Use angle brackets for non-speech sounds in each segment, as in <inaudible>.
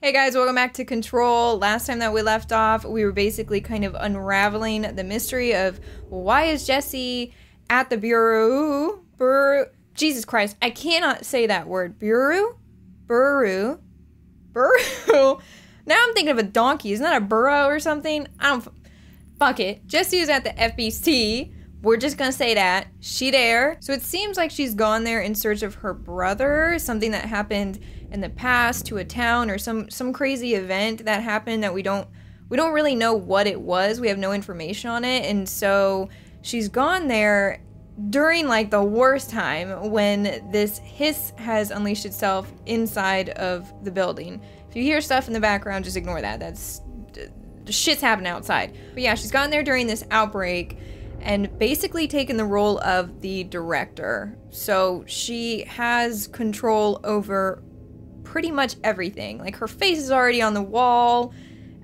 Hey guys, welcome back to Control. Last time that we left off, we were basically kind of unraveling the mystery of why is Jesse at the bureau? Bureau. Jesus Christ, I cannot say that word. Bureau? Bureau? Burrow? <laughs> Now I'm thinking of a donkey. Isn't that a burrow or something? I don't. Fuck it. Jesse is at the FBC. We're just gonna say that. She there. So it seems like she's gone there in search of her brother, something that happened in the past to a town or some some crazy event that happened that we don't we don't really know what it was. We have no information on it. And so she's gone there during like the worst time when this hiss has unleashed itself inside of the building. If you hear stuff in the background, just ignore that. That's shit's happening outside. But yeah, she's gone there during this outbreak and basically taken the role of the director. So she has control over pretty much everything. Like her face is already on the wall,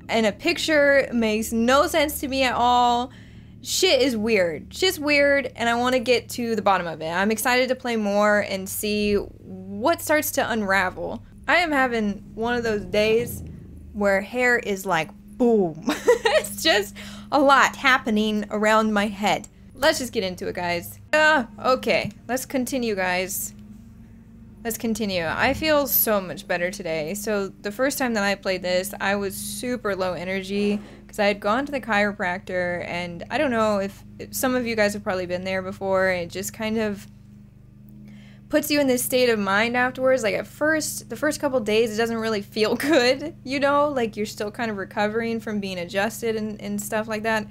and a picture makes no sense to me at all. Shit is weird. Shit's weird, and I want to get to the bottom of it. I'm excited to play more and see what starts to unravel. I am having one of those days where hair is like boom. <laughs> it's just a lot happening around my head. Let's just get into it, guys. Uh, okay, let's continue, guys. Let's continue. I feel so much better today. So the first time that I played this, I was super low energy because I had gone to the chiropractor and I don't know if, if some of you guys have probably been there before. It just kind of puts you in this state of mind afterwards. Like at first, the first couple days, it doesn't really feel <laughs> good, you know? Like you're still kind of recovering from being adjusted and, and stuff like that.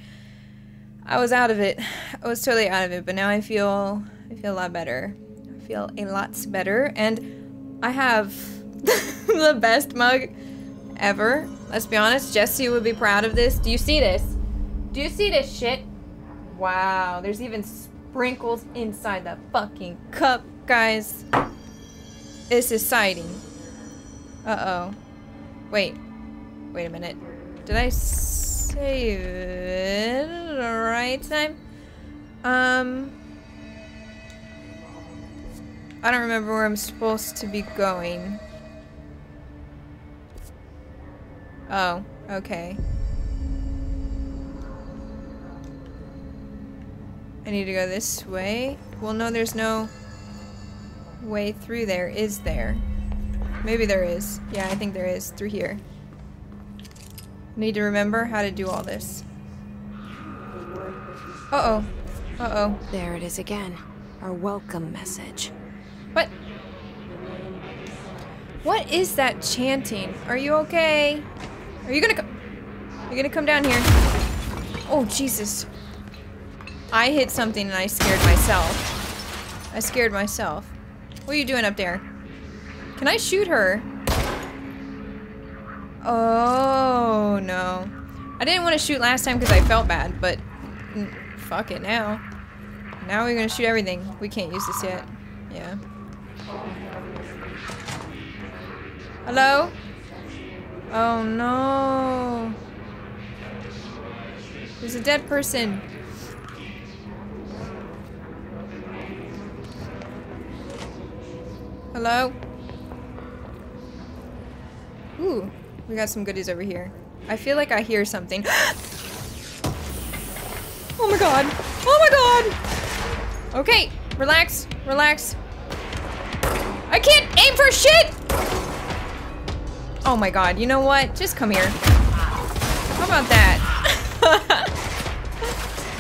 I was out of it. <sighs> I was totally out of it, but now I feel I feel a lot better. Feel a lot better, and I have <laughs> the best mug ever. Let's be honest, Jesse would be proud of this. Do you see this? Do you see this shit? Wow, there's even sprinkles inside the fucking cup. Guys, it's exciting. Uh-oh. Wait. Wait a minute. Did I save it the right time? Um... I don't remember where I'm supposed to be going. Oh, okay. I need to go this way? Well, no, there's no way through there, is there? Maybe there is. Yeah, I think there is. Through here. Need to remember how to do all this. Uh-oh. Uh-oh. There it is again. Our welcome message. What? What is that chanting? Are you okay? Are you gonna come? You gonna come down here? Oh, Jesus. I hit something and I scared myself. I scared myself. What are you doing up there? Can I shoot her? Oh, no. I didn't want to shoot last time because I felt bad, but fuck it now. Now we're gonna shoot everything. We can't use this yet. Yeah. Hello? Oh no. There's a dead person. Hello? Ooh, we got some goodies over here. I feel like I hear something. <gasps> oh my god! Oh my god! Okay, relax, relax. I can't aim for shit! Oh my god, you know what? Just come here. How about that?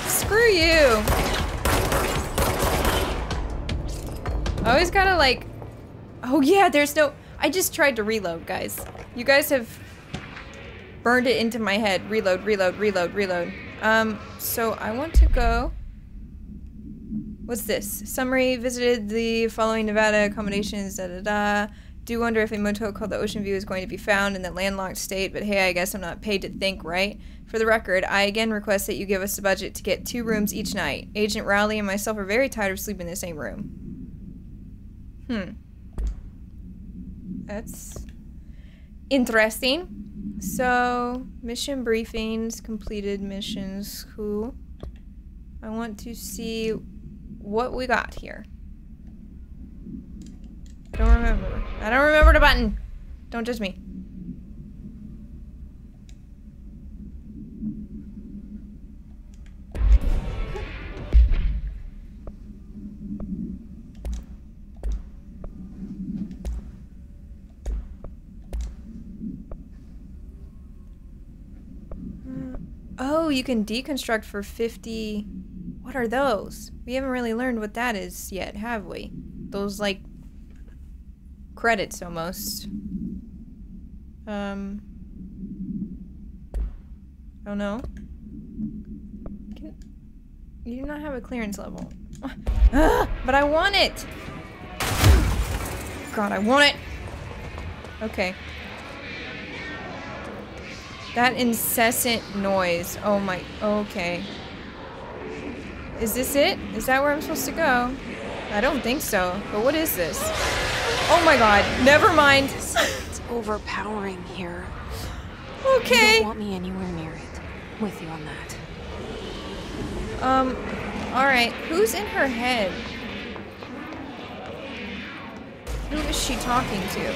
<laughs> Screw you. I always gotta like Oh yeah, there's no... I just tried to reload, guys. You guys have burned it into my head. Reload, reload, reload, reload. Um, so I want to go... What's this? Summary, visited the following Nevada accommodations, da da da. Do wonder if a motel called the Ocean View is going to be found in the landlocked state, but hey, I guess I'm not paid to think, right? For the record, I again request that you give us a budget to get two rooms each night. Agent Rowley and myself are very tired of sleeping in the same room. Hmm. That's interesting. So, mission briefings, completed missions, cool. I want to see what we got here. I don't remember. I don't remember the button. Don't judge me. Uh, oh, you can deconstruct for 50... What are those? We haven't really learned what that is yet, have we? Those, like, credits almost. Um. Oh no. Can, you do not have a clearance level. <gasps> But I want it! God, I want it! Okay. That incessant noise. Oh my. Okay. Is this it? Is that where I'm supposed to go? I don't think so. But what is this? Oh my god. Never mind. It's overpowering here. Okay. You don't want me anywhere near it. With you on that. Um, alright. Who's in her head? Who is she talking to?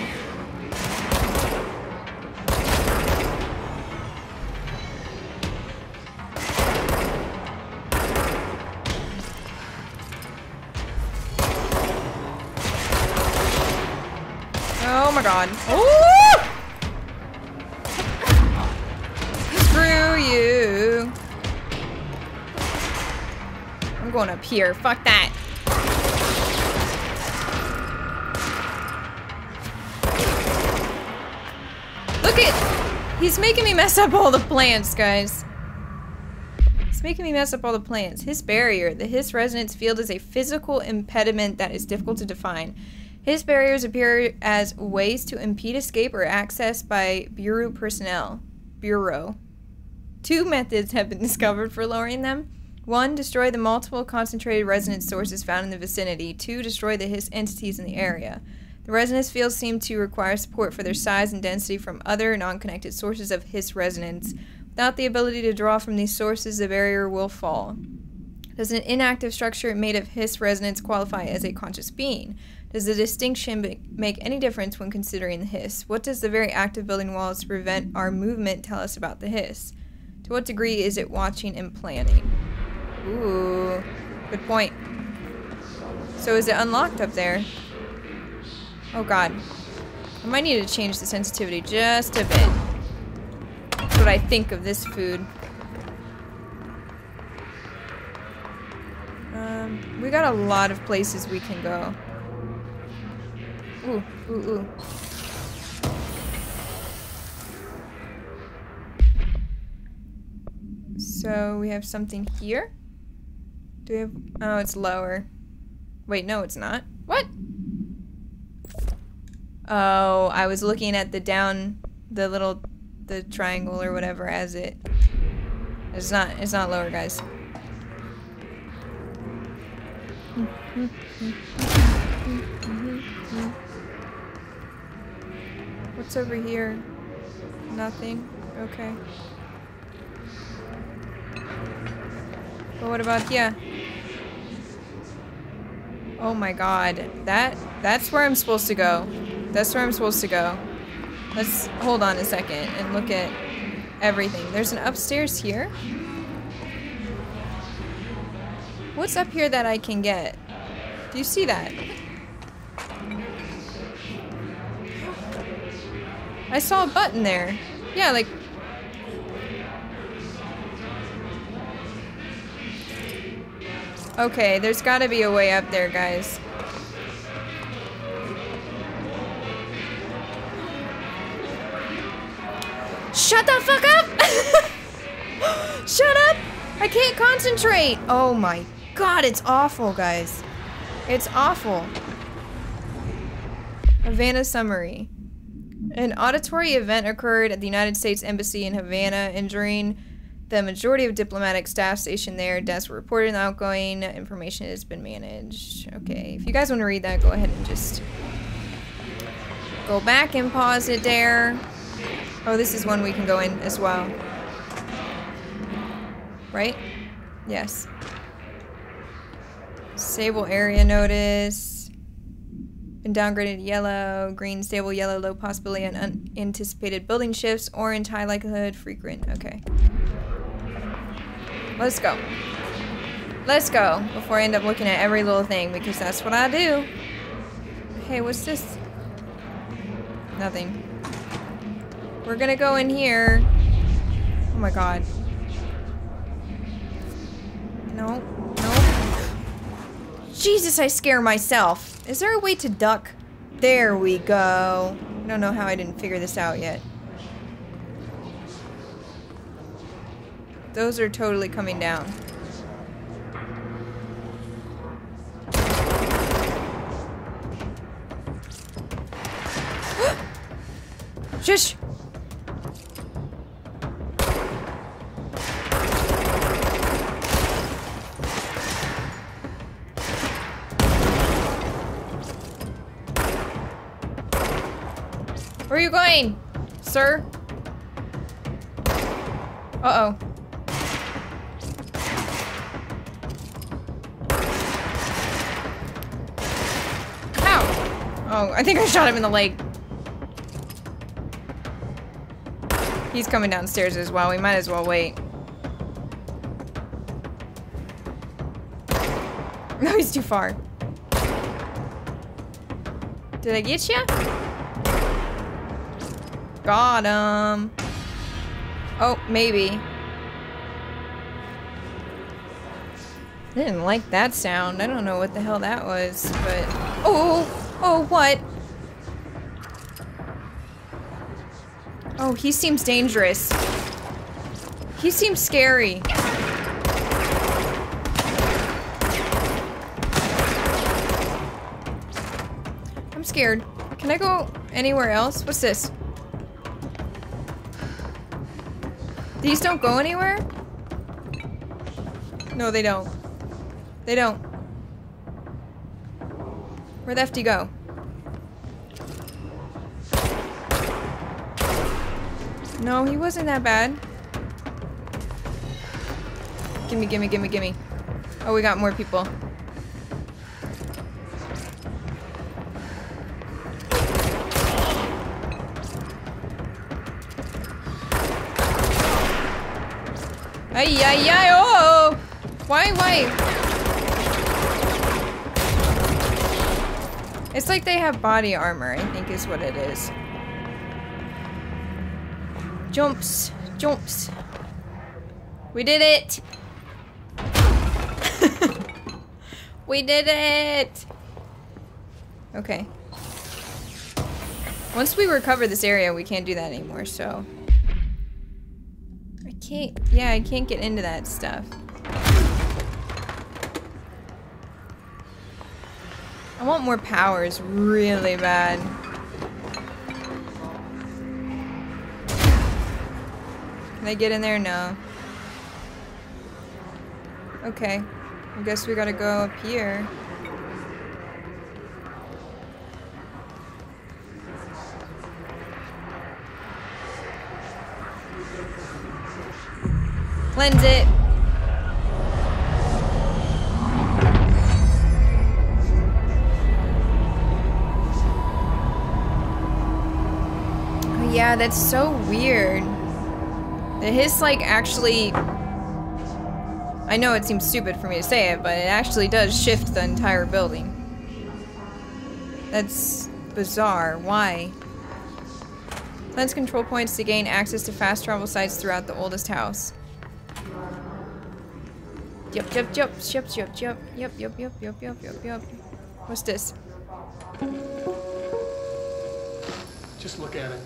Oh. Ooh! Screw you. I'm going up here. Fuck that. Look at He's making me mess up all the plants, guys. He's making me mess up all the plants. Hiss barrier. The Hiss resonance field is a physical impediment that is difficult to define. Hiss barriers appear as ways to impede escape or access by Bureau personnel. Bureau. Two methods have been <laughs> discovered for lowering them. One, destroy the multiple concentrated resonance sources found in the vicinity. Two, destroy the Hiss entities in the area. The resonance fields seem to require support for their size and density from other non connected sources of Hiss resonance. Without the ability to draw from these sources, the barrier will fall. Does an inactive structure made of Hiss resonance qualify as a conscious being? Does the distinction make any difference when considering the Hiss? What does the very act of building walls to prevent our movement tell us about the Hiss? To what degree is it watching and planning? Ooh, good point. So is it unlocked up there? Oh god. I might need to change the sensitivity just a bit. That's what I think of this food. Um, we got a lot of places we can go. Ooh, ooh, ooh. So we have something here. Do we have? Oh, it's lower. Wait, no, it's not. What? Oh, I was looking at the down, the little, the triangle or whatever as it. It's not. It's not lower, guys. <laughs> What's over here? Nothing. Okay. But what about yeah? Oh my god. That that's where I'm supposed to go. That's where I'm supposed to go. Let's hold on a second and look at everything. There's an upstairs here. What's up here that I can get? Do you see that? I saw a button there. Yeah, like Okay, there's got to be a way up there, guys. Shut the fuck up! <laughs> Shut up! I can't concentrate! Oh my god, it's awful, guys. It's awful. Havana summary. An auditory event occurred at the United States Embassy in Havana, injuring the majority of diplomatic staff stationed there. Deaths were reported and outgoing. Information has been managed. Okay, if you guys want to read that, go ahead and just go back and pause it there. Oh, this is one we can go in as well. Right? Yes. Stable area notice. Been downgraded yellow. Green, stable yellow, low possibility and unanticipated building shifts. Orange, high likelihood, frequent. Okay. Let's go. Let's go before I end up looking at every little thing because that's what I do. Hey, what's this? Nothing. We're gonna go in here. Oh my god. No. No. Jesus, I scare myself. Is there a way to duck? There we go. I don't know how I didn't figure this out yet. Those are totally coming down. <gasps> Shush! You going, sir? Uh-oh. Ow! Oh, I think I shot him in the leg. He's coming downstairs as well. We might as well wait. <laughs> No, he's too far. Did I get you? Got him. Oh, maybe. I didn't like that sound. I don't know what the hell that was, but... Oh! Oh, what? Oh, he seems dangerous. He seems scary. I'm scared. Can I go anywhere else? What's this? These don't go anywhere? No, they don't. They don't. Where'd FD go? No, he wasn't that bad. Gimme, gimme, gimme, gimme. Oh, we got more people. Ay, ay, ay, oh! Why, why? It's like they have body armor, I think is what it is. Jumps, jumps. We did it! <laughs> we did it! Okay. Once we recover this area, we can't do that anymore, so can't, yeah, I can't get into that stuff. I want more powers really bad. Can I get in there? No. Okay. I guess we gotta go up here. Cleanse it. Oh yeah, that's so weird. The hiss like actually I know it seems stupid for me to say it, but it actually does shift the entire building. That's bizarre. Why? Cleanse control points to gain access to fast travel sites throughout the oldest house. Yep, yep, yep, yep, yep, yep, yep, yep, yep, yep, yep, yep, yep. What's this? Just look at it.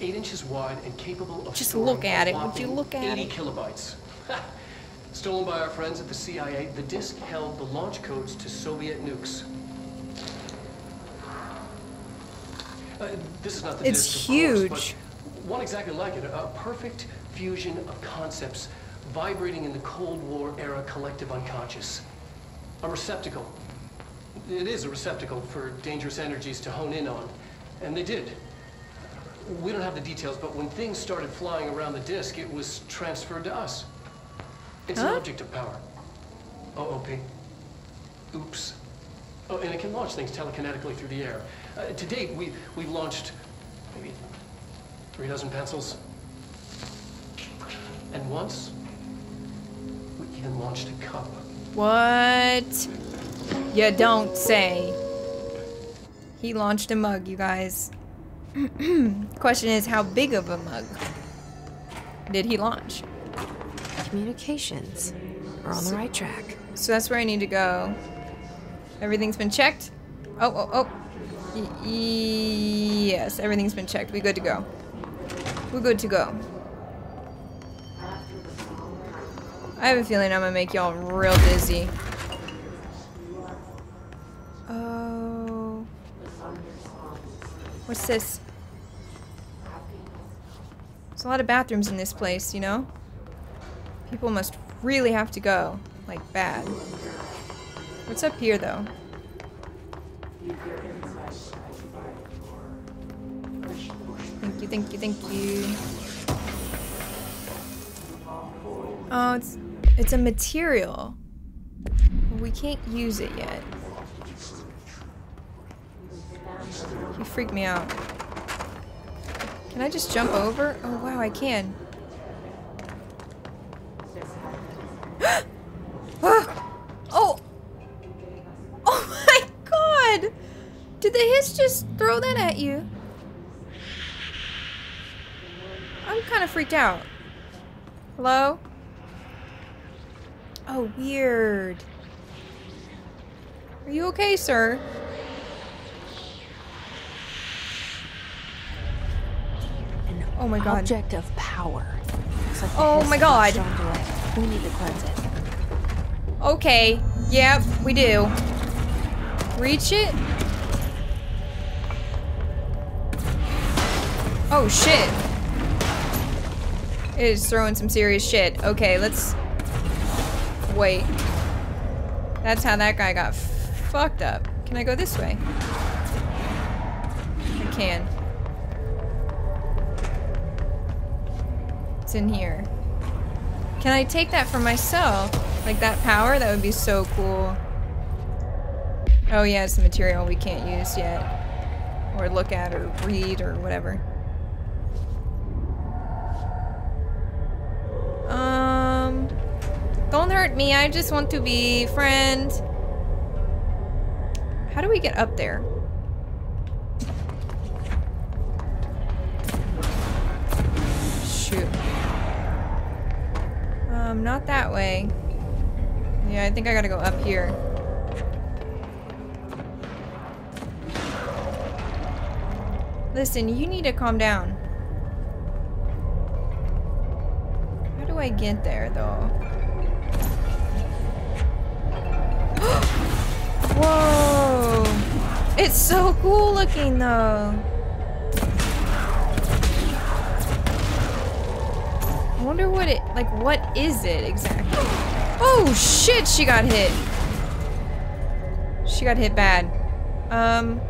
Eight inches wide and capable of Just look at it. Would you look at 80 it? kilobytes. Stolen by our friends at the CIA, the disk held the launch codes to Soviet nukes. Uh, this is not the It's disk, of huge. course, one exactly like it. A perfect fusion of concepts vibrating in the Cold War era collective unconscious. A receptacle. It is a receptacle for dangerous energies to hone in on. And they did. We don't have the details, but when things started flying around the disk, it was transferred to us. It's an object of power. OOP. Oops. Oh, and it can launch things telekinetically through the air. Uh, to date, we, we've launched maybe three dozen pencils. And once, we even launched a cup. What? You don't say. He launched a mug, you guys. <clears throat> Question is, how big of a mug did he launch? Communications. We're on the right track. So that's where I need to go. Everything's been checked? Oh, oh, oh. Y- yes, everything's been checked. We good to go. We're good to go. I have a feeling I'm gonna make y'all real dizzy. Oh. What's this? There's a lot of bathrooms in this place, you know? People must really have to go. Like, bad. What's up here, though? Thank you, thank you, thank you. Oh, it's it's a material. We can't use it yet. You freak me out. Can I just jump over? Oh wow, I can. <gasps> Ah! oh! Oh <laughs> my god! Did the hiss just throw that at you? I'm kind of freaked out. Hello? Oh, weird. Are you okay, sir? An Oh my God. object of power. Like Oh my God. We need to cleanse it. Okay. Yep, we do. Reach it? Oh, shit. It is throwing some serious shit. Okay, let's... Wait. That's how that guy got fucked up. Can I go this way? I can. It's in here. Can I take that for myself? Like that power? That would be so cool. Oh yeah, it's the material we can't use yet. Or look at or read or whatever. Don't hurt me, I just want to be friend. How do we get up there? Shoot. Um, not that way. Yeah, I think I gotta go up here. Listen, you need to calm down. How do I get there, though? Whoa! It's so cool looking, though. I wonder what it, like, what is it exactly? Oh shit, she got hit. She got hit bad. Um.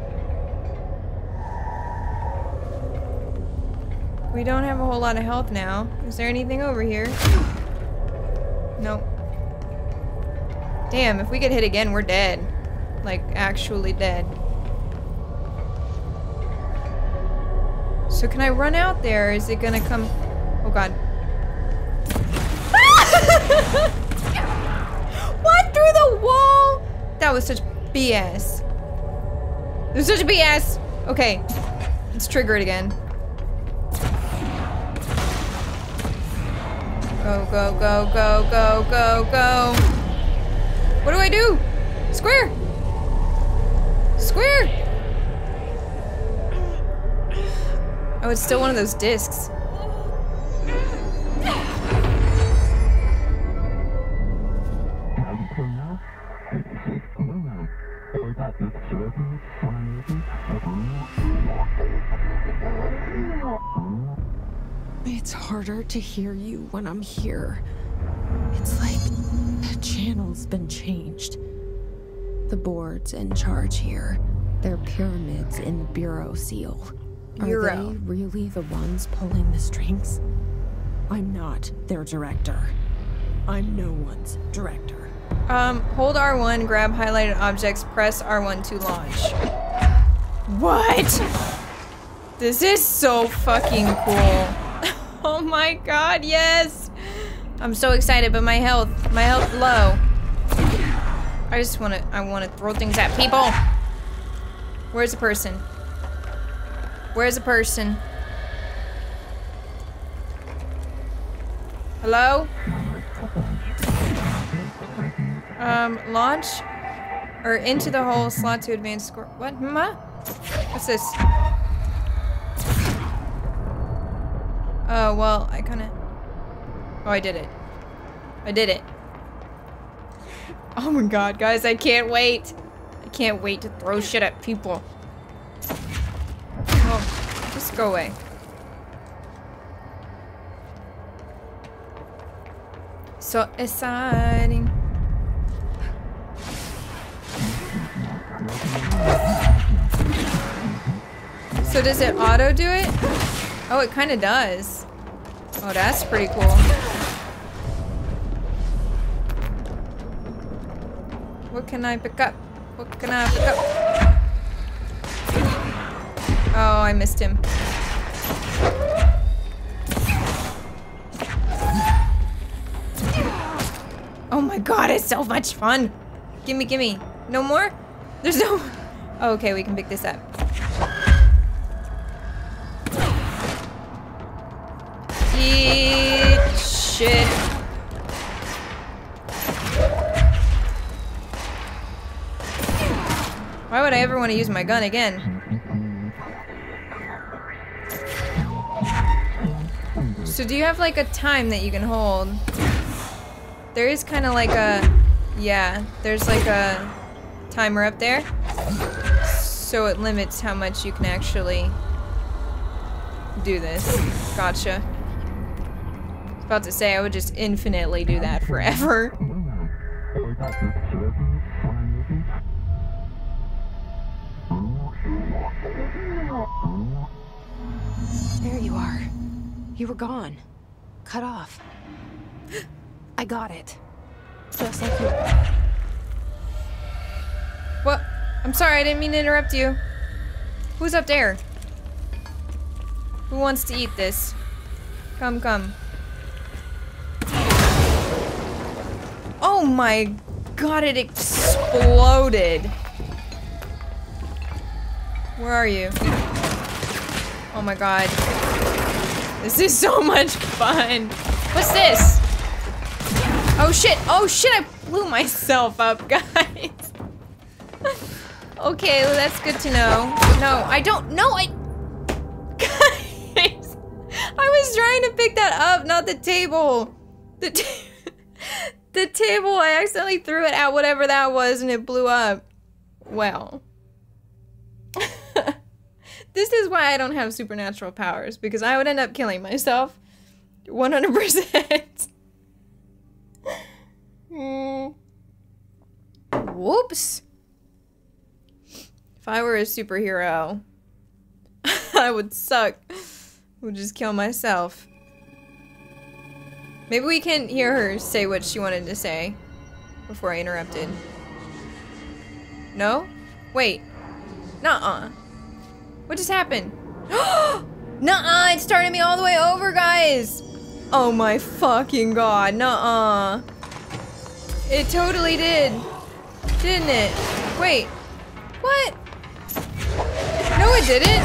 We don't have a whole lot of health now. Is there anything over here? Nope. Damn, if we get hit again, we're dead. Like, actually dead. So can I run out there? Is it gonna come... Oh god. <laughs> what? Through the wall? That was such BS. It was such BS. Okay. Let's trigger it again. Go, go, go, go, go, go, go. What do I do? Square. Square. Oh, it's still one of those discs. It's harder to hear you when I'm here. It's like the channel's been changed. The board's in charge here. They're pyramids in the Bureau seal. Bureau. Are they really the ones pulling the strings? I'm not their director. I'm no one's director. Um, hold R1, grab highlighted objects, press R1 to launch. What? This is so fucking cool. <laughs> oh my god, yes! I'm so excited, but my health, my health low. I just wanna, I wanna throw things at people. Where's the person? Where's the person? Hello? Um, launch or into the hole slot to advance score. What? Ma? What's this? Oh, well, I kind of. Oh, I did it. I did it. Oh my god, guys, I can't wait. I can't wait to throw shit at people. Oh, just go away. So exciting. So does it auto do it? Oh, it kind of does. Oh, that's pretty cool. What can I pick up? What can I pick up? Oh, I missed him. Oh my god, it's so much fun! Gimme, gimme. No more? There's no... Oh, okay, we can pick this up. Eat shit. Why would I ever want to use my gun again? So do you have like a time that you can hold? There is kind of like a... Yeah, there's like a timer up there. So it limits how much you can actually do this. Gotcha. About to say, I would just infinitely do that forever. Were gone. Cut off. I got it. Just like you. What? I'm sorry, I didn't mean to interrupt you. Who's up there? Who wants to eat this? Come, come. Oh my god, it exploded. Where are you? Oh my god. This is so <laughs> much fun. What's this? Oh shit, oh shit, I blew myself up, <laughs> guys. <laughs> okay, well, that's good to know. No, I don't, no, I... Guys, I was trying to pick that up, not the table. The, ta the table, I accidentally threw it at whatever that was and it blew up. Well. This is why I don't have supernatural powers, because I would end up killing myself. 100%. mm. <laughs> Whoops. If I were a superhero, <laughs> I would suck. Would just kill myself. Maybe we can hear her say what she wanted to say before I interrupted. No? Wait. Nuh-uh. What just happened? <gasps> Nuh-uh, it started me all the way over, guys! Oh my fucking god, nuh-uh. It totally did. Didn't it? Wait. What? No, it didn't.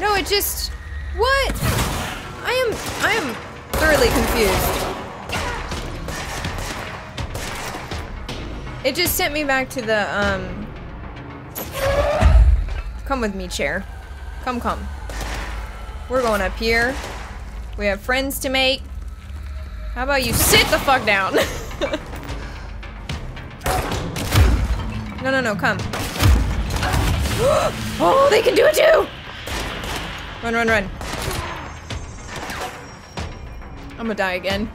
No, it just... What? I am... I am thoroughly confused. It just sent me back to the, um... Come with me, chair. Come, come. We're going up here. We have friends to make. How about you sit the fuck down? <laughs> no, no, no, come. <gasps> oh, they can do it too! Run, run, run. I'm gonna die again.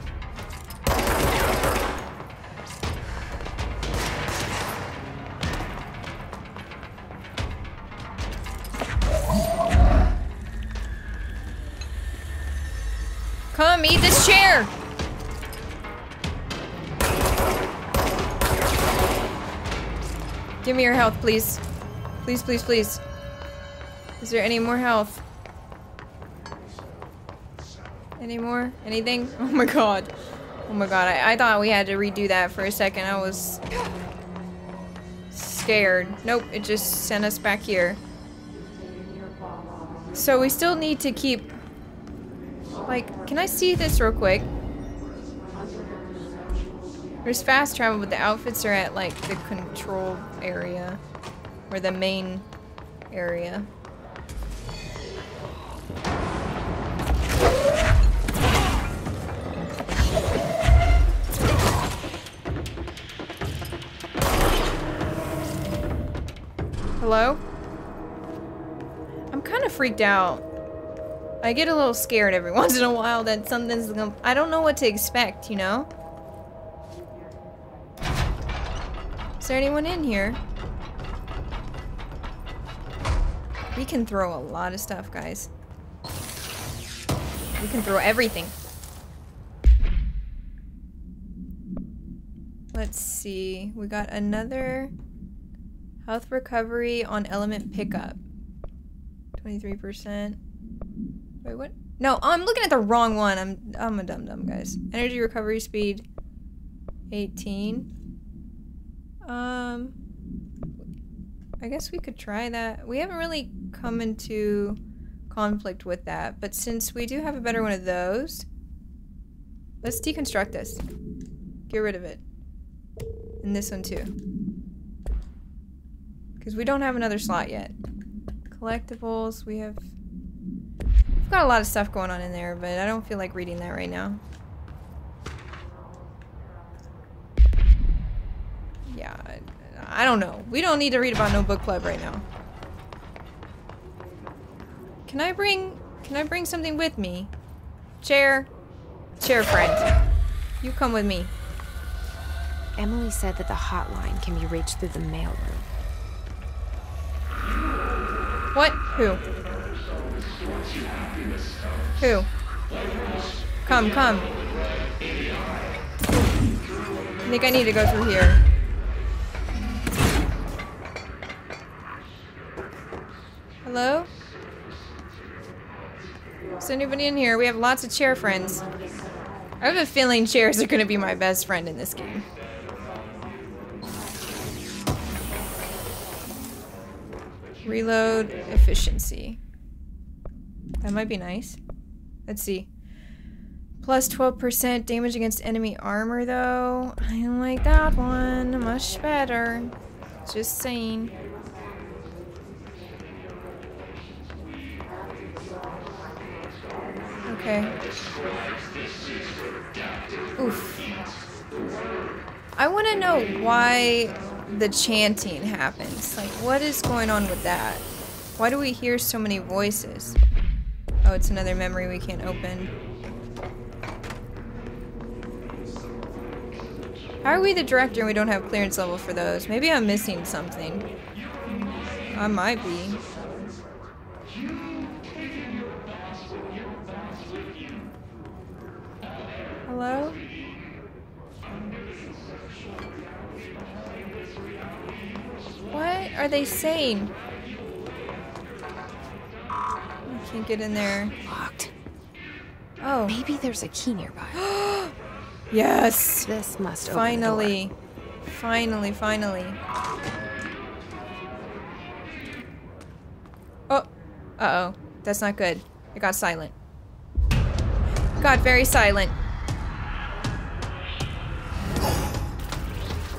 Come, eat this chair! Give me your health, please. Please, please, please. Is there any more health? Any more? Anything? <laughs> Oh my god. Oh my god, I, I thought we had to redo that for a second. I was scared. Nope, it just sent us back here. So we still need to keep... Like, can I see this real quick? There's fast travel, but the outfits are at like the control area. Or the main area. Hello? I'm kind of freaked out. I get a little scared every <laughs> once in a while that something's gonna- I don't know what to expect, you know? Is there anyone in here? We can throw a lot of stuff, guys. We can throw everything. Let's see. We got another health recovery on element pickup. 23%. Wait, what? No, I'm looking at the wrong one. I'm I'm a dum dum, guys. Energy recovery speed 18. Um I guess we could try that. We haven't really come into conflict with that, but since we do have a better one of those, let's deconstruct this. Get rid of it. And this one too. Because we don't have another slot yet. Collectibles, we have... We've got a lot of stuff going on in there, but I don't feel like reading that right now. Yeah, I, I don't know. We don't need to read about no book club right now. Can I bring... Can I bring something with me? Chair. Chair friend. You come with me. Emily said that the hotline can be reached through the mailroom. What? Who? Who? Come, come. I think I need to go through here. Hello? Is anybody in here? We have lots of chair friends. I have a feeling chairs are going to be my best friend in this game. Reload efficiency. That might be nice. Let's see. Plus 12% damage against enemy armor, though. I like that one. Much better. Just saying. Okay. Oof. I want to know why the chanting happens. Like, what is going on with that? Why do we hear so many voices? Oh, it's another memory we can't open. How are we the director and we don't have clearance level for those? Maybe I'm missing something. I might be. Hello? What are they saying? Can't get in there. Locked. Oh. Maybe there's a key nearby. <gasps> Yes! This must open the door. Finally. Finally, finally. Oh. Uh-oh. That's not good. It got silent. Got very silent.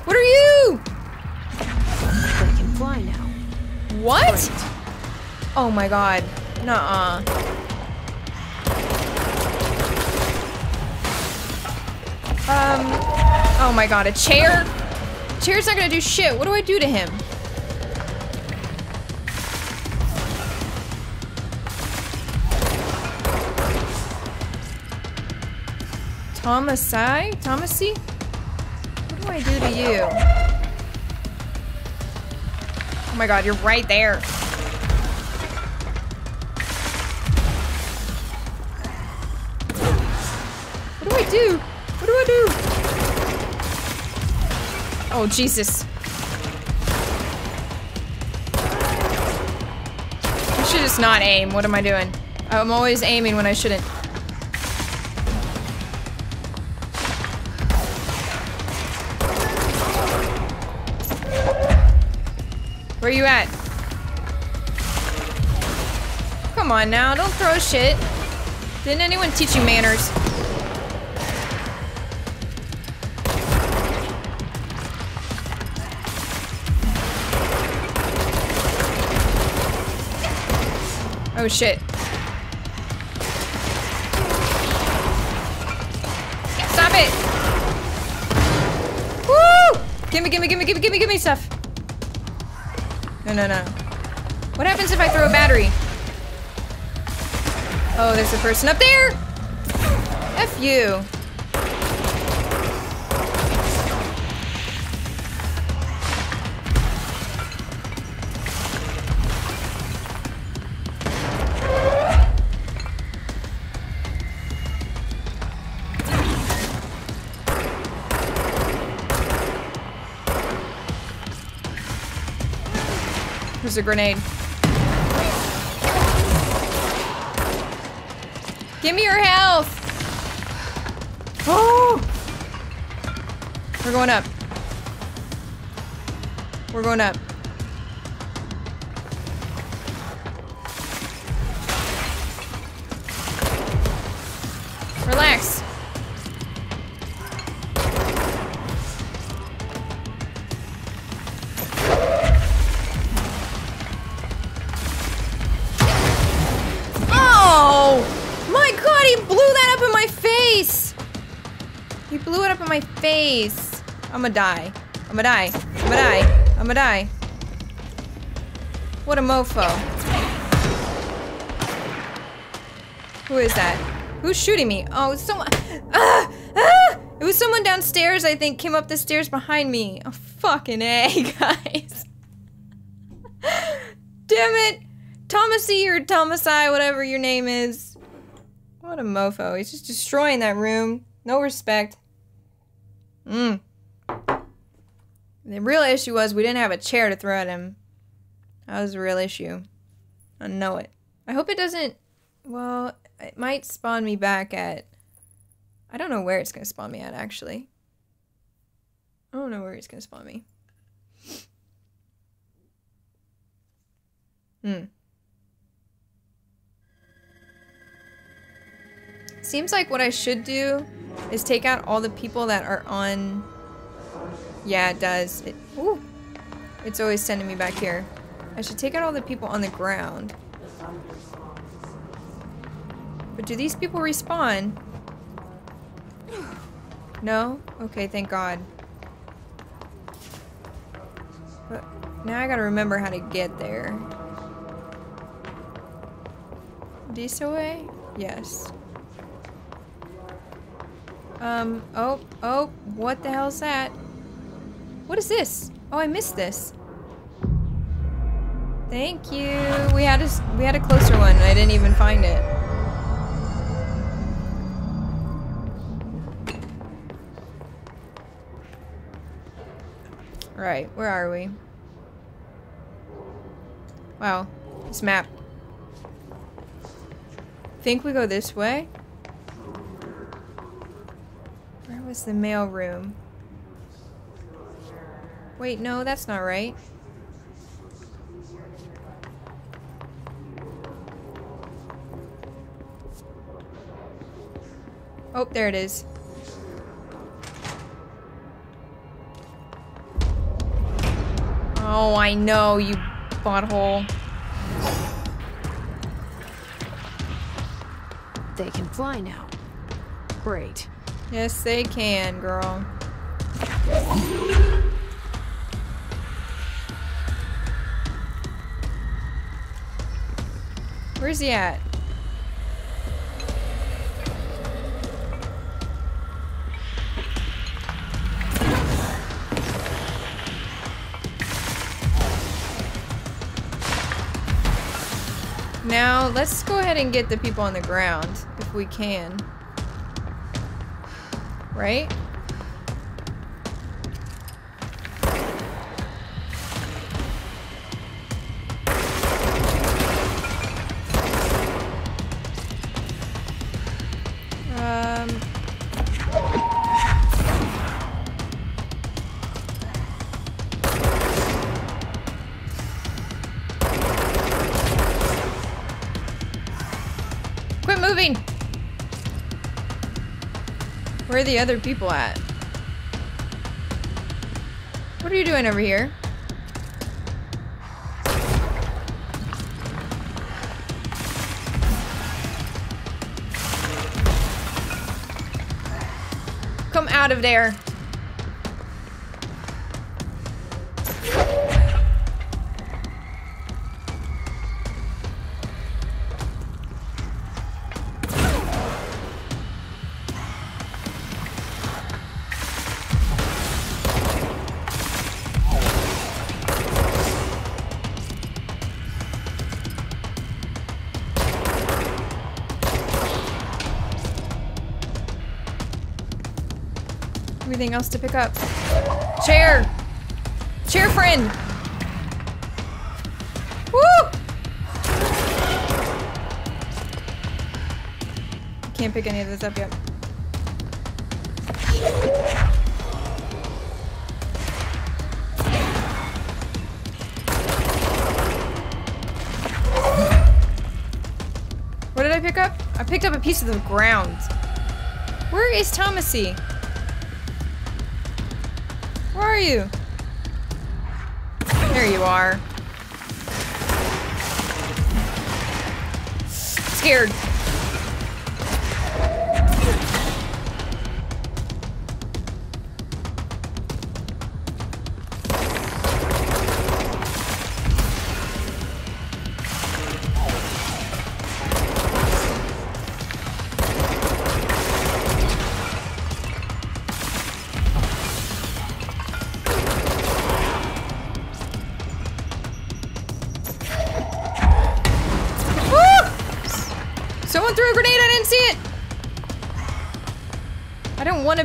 What are you? They can fly now. What? Oh my god. Nuh-uh. Um, oh my god, a chair? Chair's not gonna do shit. What do I do to him? Thomasai? Thomasy? What do I do to you? Oh my god, you're right there. Do? What do I do? Oh, Jesus. I should just not aim. What am I doing? I'm always aiming when I shouldn't. Where are you at? Come on now, don't throw shit. Didn't anyone teach you manners? Oh shit. Stop it! Woo! Gimme, gimme, gimme, gimme, gimme, gimme stuff. No, no, no. What happens if I throw a battery? Oh, there's a person up there! F you. A grenade. Give me your health! Oh! We're going up. We're going up. Blew it up in my face. I'ma die. I'ma die. I'ma die. I'ma die. What a mofo. Who is that? Who's shooting me? Oh, it's someone. Ah! Ah! It was someone downstairs, I think, came up the stairs behind me. Oh, fucking A, <laughs> guys. Damn it! Thomasy or Thomasai, whatever your name is. What a mofo. He's just destroying that room. No respect. Mm. The real issue was we didn't have a chair to throw at him. That was the real issue. I know it. I hope it doesn't... Well, it might spawn me back at... I don't know where it's going to spawn me at, actually. I don't know where it's to spawn me. Hmm. Seems like what I should do is take out all the people that are on... Yeah, it does. It, ooh. It's always sending me back here. I should take out all the people on the ground. But do these people respawn? No? Okay, thank God. But now I gotta remember how to get there. This way? Yes. Um, oh, oh, what the hell's that? What is this? Oh, I missed this. Thank you. We had a, we had a closer one. I didn't even find it. Right, where are we? Wow, this map. Think we go this way? Where was the mail room? Wait, no, that's not right. Oh, there it is. Oh, I know, you butthole. They can fly now. Great. Yes, they can, girl. Where's he at? Now, let's go ahead and get the people on the ground, if we can. Right? Where are the other people at? What are you doing over here? Come out of there. Anything else to pick up? Chair! Chair friend! Woo! Can't pick any of this up yet. What did I pick up? I picked up a piece of the ground. Where is Thomasy? Where are you? There you are. Scared.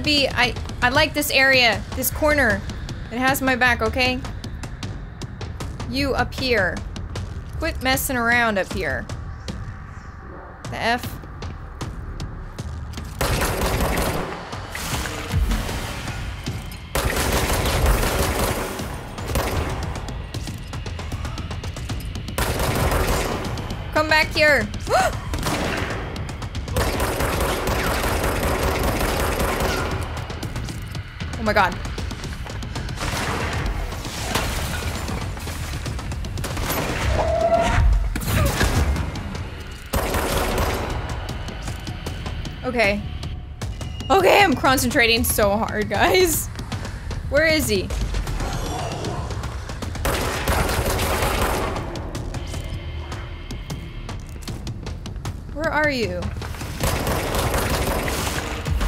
Be, I, I like this area, this corner. It has my back, okay? You up here. Quit messing around up here. The F. Come back here. <gasps> <gasps> oh my god. Okay. Okay, I'm concentrating so hard, guys. Where is he? Where are you?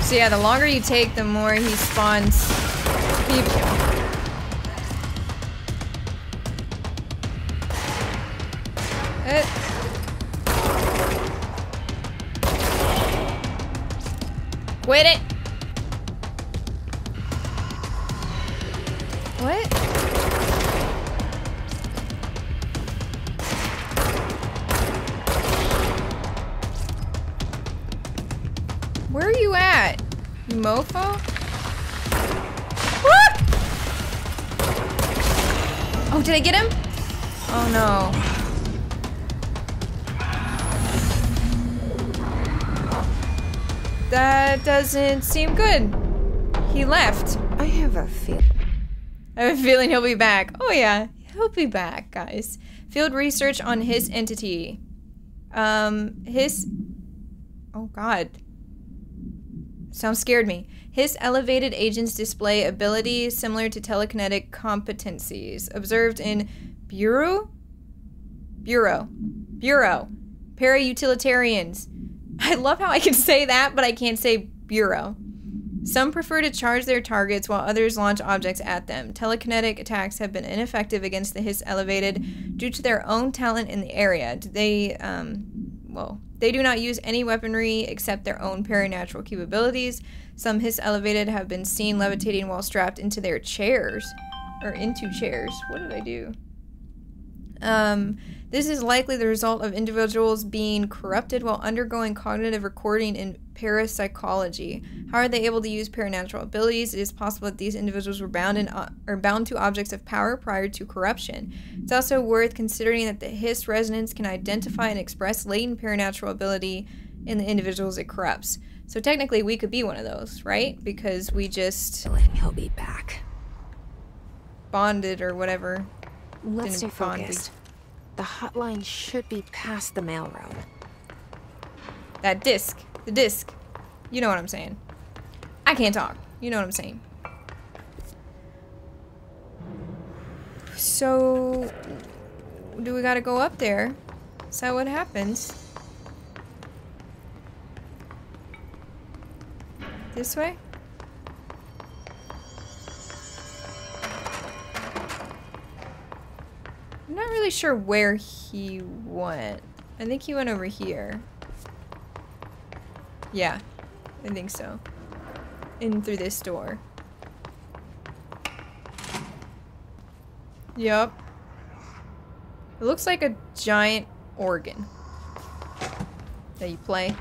So yeah, the longer you take, the more he spawns people. Doesn't seem good. He left. I have a feel. I have a feeling he'll be back. Oh yeah, he'll be back, guys. Field research on his entity. Um, his. Oh God. Sounds scared me. His elevated agents display abilities similar to telekinetic competencies observed in Bureau. Bureau. Bureau. Para-utilitarians. <laughs> I love how I can say that, but I can't say bureau. Some prefer to charge their targets while others launch objects at them. Telekinetic attacks have been ineffective against the Hiss Elevated due to their own talent in the area. They, um, well, they do not use any weaponry except their own paranatural capabilities. Some Hiss Elevated have been seen levitating while strapped into their chairs. Or into chairs. What did I do? Um, this is likely the result of individuals being corrupted while undergoing cognitive recording in parapsychology. How are they able to use paranatural abilities? It is possible that these individuals were bound in uh, or bound to objects of power prior to corruption. It's also worth considering that the hiss resonance can identify and express latent paranatural ability in the individuals it corrupts. So technically, we could be one of those, right? Because we just He'll be back. bonded or whatever. Let's Didn't stay focused. The hotline should be past the mailroom. That disc. The disc. You know what I'm saying. I can't talk. You know what I'm saying. So, do we gotta go up there? Is that what happens? This way? I'm not really sure where he went. I think he went over here. Yeah, I think so. In through this door. Yup. It looks like a giant organ that you play.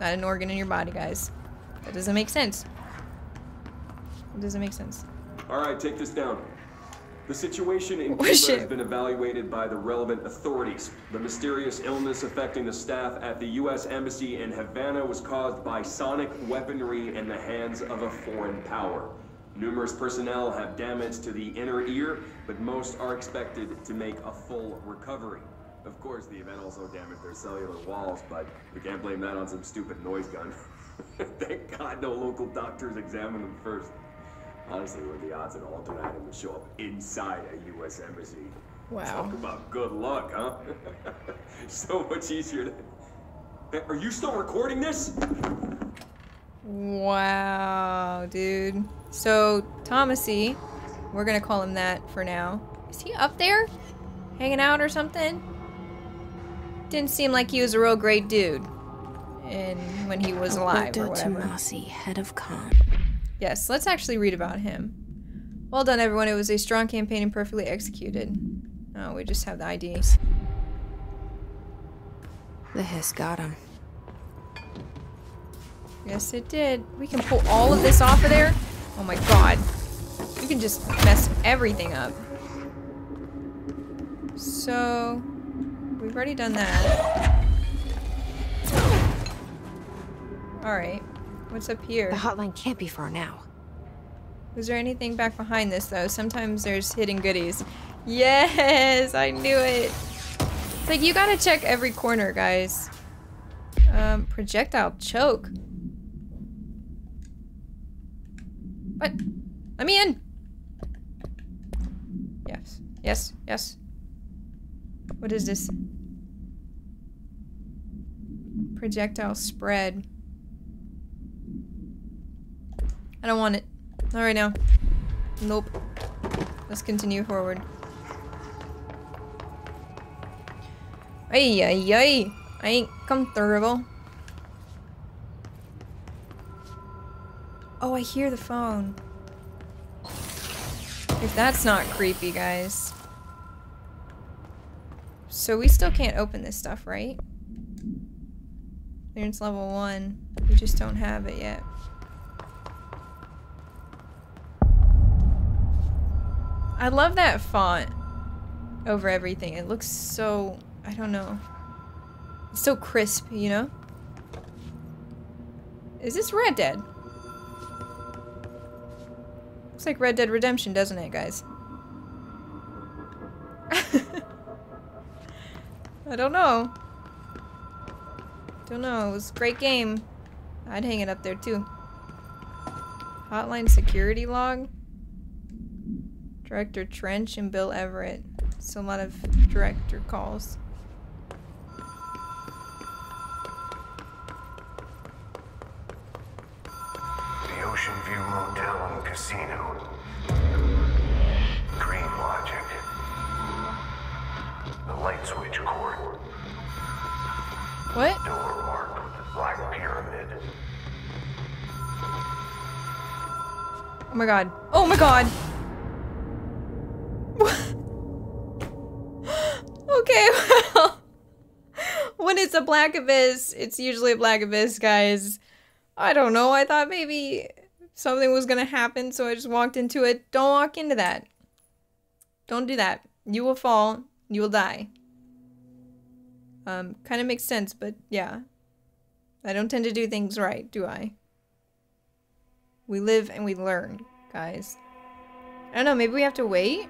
Not an organ in your body, guys. That doesn't make sense. It doesn't make sense. All right, take this down. The situation in Cuba has been evaluated by the relevant authorities. The mysterious illness affecting the staff at the U.S. Embassy in Havana was caused by sonic weaponry in the hands of a foreign power. Numerous personnel have damage to the inner ear, but most are expected to make a full recovery. Of course, the event also damaged their cellular walls, but we can't blame that on some stupid noise gun. <laughs> Thank God no local doctors examined them first. Honestly, what are the odds an alternate item would show up inside a U.S. embassy? Wow. Talk about good luck, huh? <laughs> so much easier to... Are you still recording this? Wow, dude. So, Thomasy, we're gonna call him that for now. Is he up there? Hanging out or something? Didn't seem like he was a real great dude. And when he was alive or Alberto whatever. Tomasi, head of con. Yes, let's actually read about him. Well done, everyone. It was a strong campaign and perfectly executed. Oh, we just have the IDs. The hiss got him. Yes, it did. We can pull all of this off of there. Oh my god. We can just mess everything up. So, we've already done that. Alright. What's up here? The hotline can't be far now. Was there anything back behind this, though? Sometimes there's hidden goodies. Yes! I knew it! It's like, you gotta check every corner, guys. Um, projectile choke. What? Let me in! Yes. Yes. Yes. What is this? Projectile spread. I don't want it. Not right now. Nope. Let's continue forward. Ay, ay, ay. I ain't comfortable. Oh, I hear the phone. If that's not creepy, guys. So we still can't open this stuff, right? Clearance level one. We just don't have it yet. I love that font over everything. It looks so, I don't know. It's so crisp, you know? Is this Red Dead? Looks like Red Dead Redemption, doesn't it, guys? <laughs> I don't know. Don't know. It was a great game. I'd hang it up there too. Hotline security log. Director Trench and Bill Everett. So a lot of director calls. The Ocean View Motel and Casino. Dream Logic. The light switch court. What? Door marked with the Black Pyramid. Oh my god. Oh my god! Okay, <laughs> well. when it's a black abyss, it's usually a black abyss, guys. I don't know. I thought maybe something was gonna happen, so I just walked into it. Don't walk into that. Don't do that. You will fall. You will die. Um, kind of makes sense, but yeah. I don't tend to do things right, do I? We live and we learn, guys. I don't know, maybe we have to wait?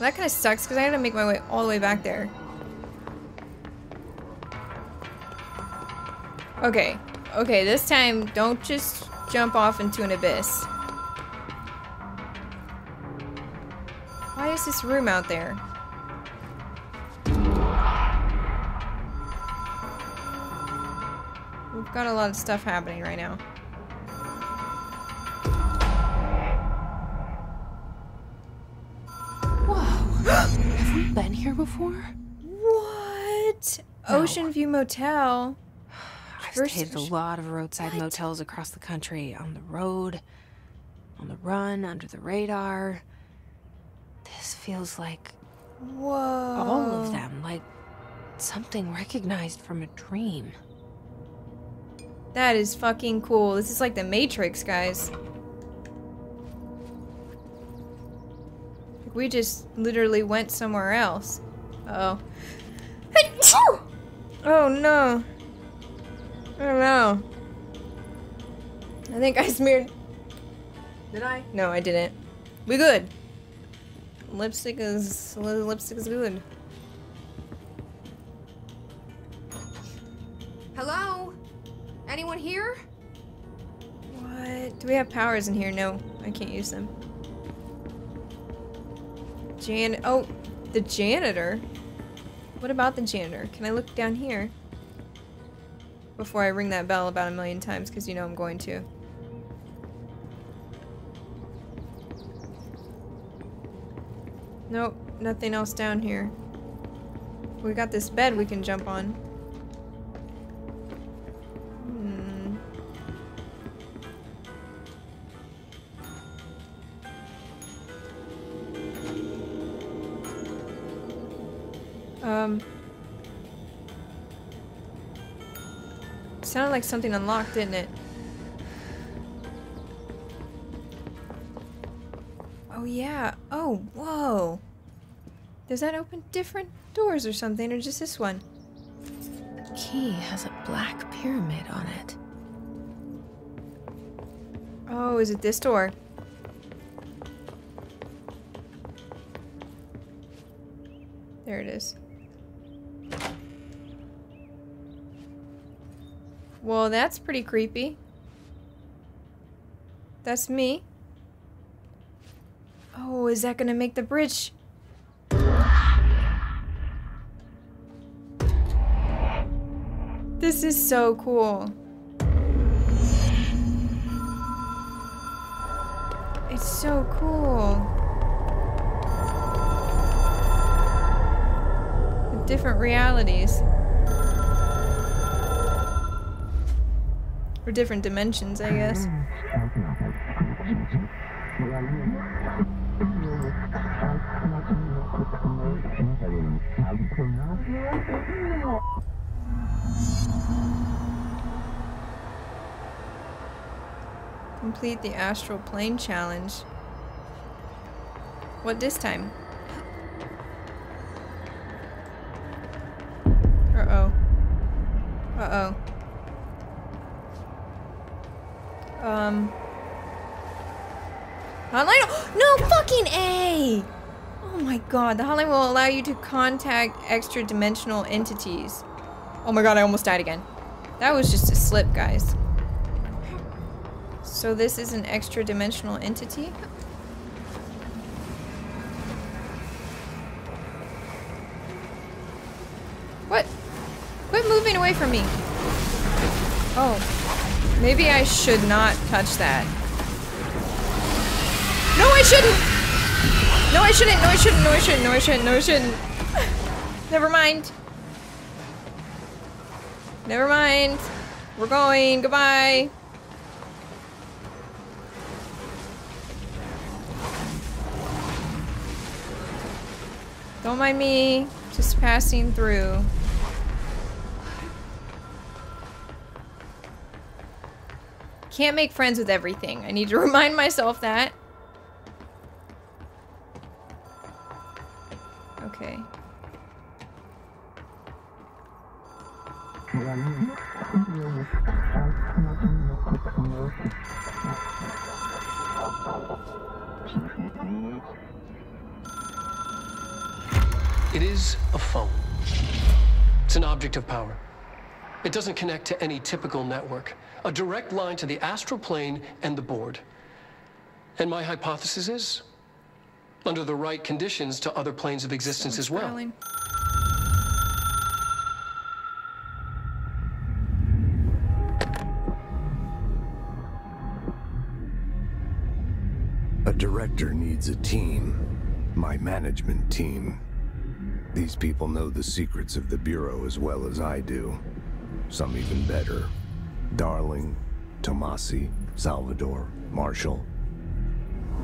That kind of sucks because I had to make my way all the way back there. Okay. Okay, this time, don't just jump off into an abyss. Why is this room out there? We've got a lot of stuff happening right now. Have <gasps> we been here before? What? Ocean View Motel. <sighs> I've First- stayed at a lot of roadside What? motels across the country, on the road, on the run, under the radar. This feels like Whoa. all of them, like something recognized from a dream. That is fucking cool. This is like the Matrix, guys. We just literally went somewhere else. Uh oh. <laughs> Oh no. Oh no. I think I smeared. Did I? No, I didn't. We good. Lipstick is lipstick is good. Hello? Anyone here? What? Do we have powers in here? No, I can't use them. Jan. Oh, the janitor. What about the janitor? Can I look down here? Before I ring that bell about a million times, because you know I'm going to. Nope, nothing else down here. We got this bed we can jump on. Like something unlocked, didn't it? Oh, yeah. Oh, whoa. Does that open different doors or something, or just this one? The key has a black pyramid on it. Oh, is it this door? There it is. Well, that's pretty creepy. That's me. Oh, is that gonna make the bridge? This is so cool. It's so cool. With different realities. Or different dimensions, I guess. Complete the astral plane challenge. What this time? You to contact extra dimensional entities. Oh my god, I almost died again. That was just a slip, guys. So this is an extra dimensional entity? What? Quit moving away from me. Oh. Maybe I should not touch that. No, I shouldn't! No, I shouldn't! No, I shouldn't! No, I shouldn't! No, I shouldn't! No, I shouldn't! <sighs> Never mind. Never mind. We're going. Goodbye. Don't mind me. Just passing through. Can't make friends with everything. I need to <laughs> remind myself that. It doesn't connect to any typical network. A direct line to the astral plane and the board. And my hypothesis is, under the right conditions, to other planes of existence as well. Growling. A director needs a team. My management team. These people know the secrets of the Bureau as well as I do. Some even better. Darling, Tomasi, Salvador, Marshall.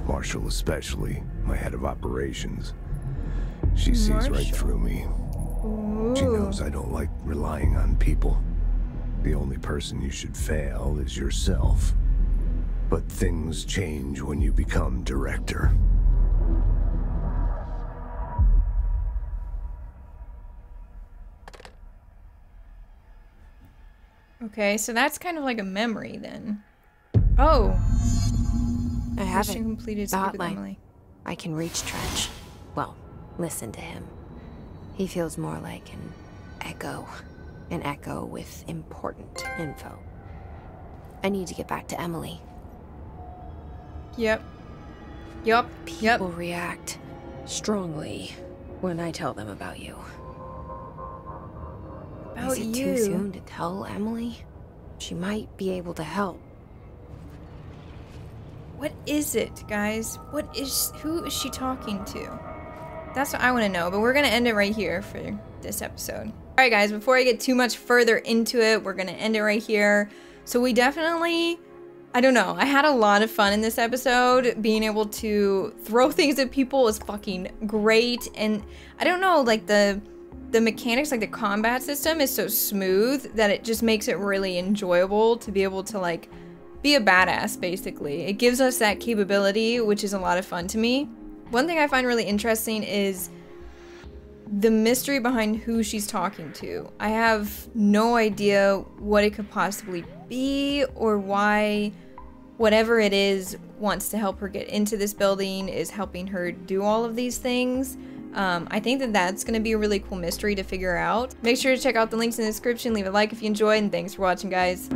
Marshall especially, my head of operations. She sees right through me. She knows I don't like relying on people. The only person you should fail is yourself. But things change when you become director. Okay, so that's kind of like a memory then. Oh, I haven't. completed. The hotline. Emily. I can reach Trench. Well, listen to him. He feels more like an echo. An echo with important info. I need to get back to Emily. Yep. Yep. People react strongly when I tell them about you. About Is it you. too soon to tell Emily? She might be able to help. What is it, guys? What is who is she talking to? That's what I want to know, but we're going to end it right here for this episode. All right, guys, before I get too much further into it, we're going to end it right here. So we definitely I don't know. I had a lot of fun in this episode. Being able to throw <laughs> things at people was fucking great and I don't know, like the the mechanics like the combat system is so smooth that it just makes it really enjoyable to be able to like be a badass basically. It gives us that capability, which is a lot of fun to me. One thing I find really interesting is the mystery behind who she's talking to. I have no idea what it could possibly be or why whatever it is wants to help her get into this building is helping her do all of these things. Um, I think that that's going to be a really cool mystery to figure out. Make sure to check out the links in the description, leave a like if you enjoyed, and thanks for watching, guys.